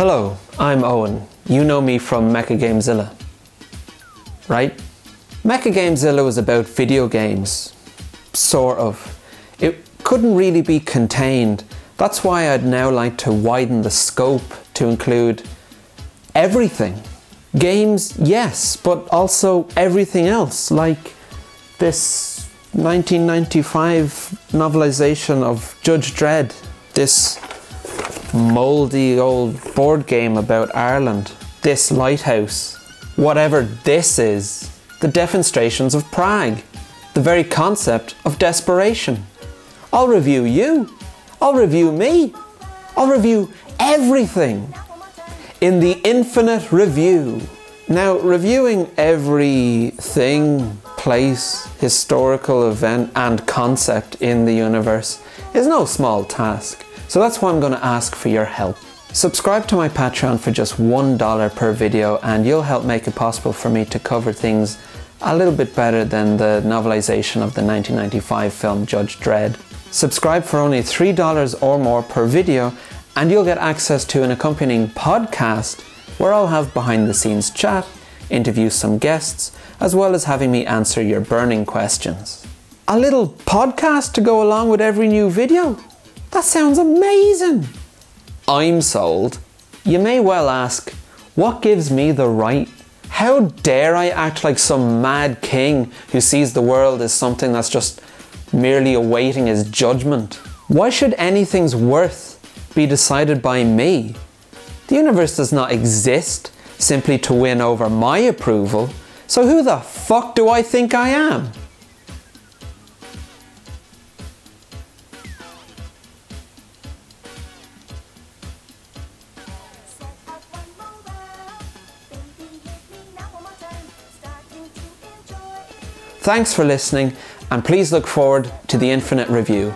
Hello, I'm Owen. You know me from Mecha Gamezilla. Right? Mecha Gamezilla was about video games. Sort of. It couldn't really be contained. That's why I'd now like to widen the scope to include everything. Games, yes, but also everything else, like this 1995 novelization of Judge Dredd, this mouldy old board game about Ireland, this lighthouse, whatever this is, the defenestrations of Prague, the very concept of desperation. I'll review you, I'll review me, I'll review everything. In the infinite review. Now, reviewing everything, place, historical event, and concept in the universe is no small task. So that's why I'm going to ask for your help. Subscribe to my Patreon for just $1 per video and you'll help make it possible for me to cover things a little bit better than the novelization of the 1995 film Judge Dredd. Subscribe for only $3 or more per video and you'll get access to an accompanying podcast where I'll have behind the scenes chat, interview some guests, as well as having me answer your burning questions. A little podcast to go along with every new video. That sounds amazing! I'm sold. You may well ask, what gives me the right? How dare I act like some mad king who sees the world as something that's just merely awaiting his judgment? Why should anything's worth be decided by me? The universe does not exist simply to win over my approval, so who the fuck do I think I am? Thanks for listening and please look forward to the Infinite Review.